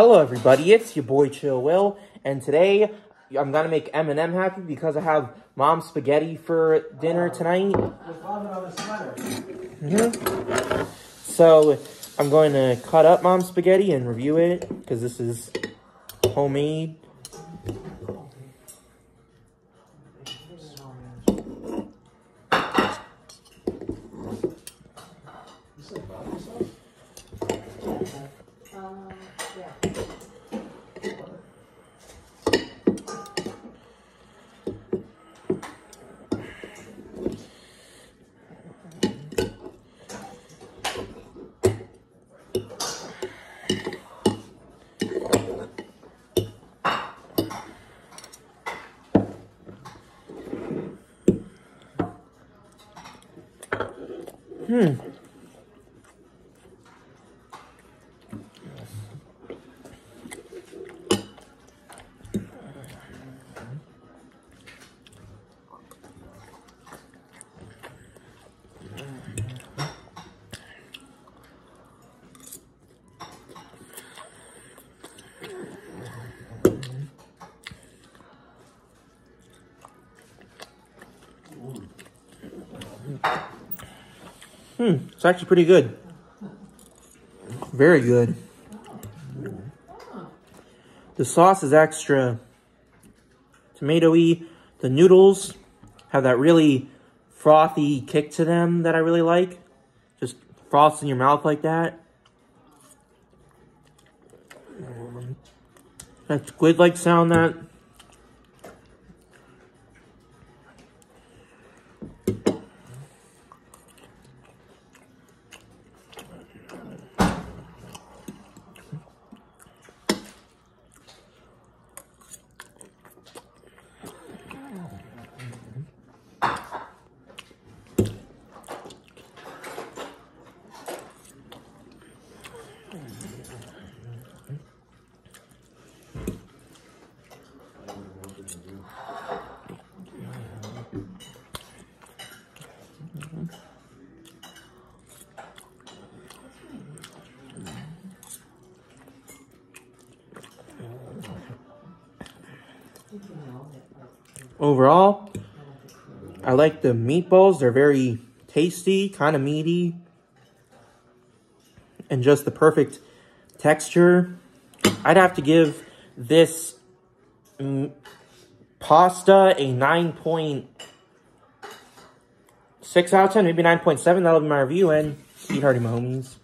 Hello, everybody. It's your boy Chill Will, and today I'm gonna make Eminem happy because I have mom spaghetti for dinner tonight. Mhm. So I'm going to cut up mom spaghetti and review it because this is homemade. Hmm. Hmm, it's actually pretty good. Very good. The sauce is extra tomatoey. The noodles have that really frothy kick to them that I really like. Just froths in your mouth like that. That squid-like sound that Overall, I like the meatballs. They're very tasty, kind of meaty, and just the perfect texture. I'd have to give this mm, pasta a 9.6 out of 10, maybe 9.7. That'll be my review, and sweethearty, my homies.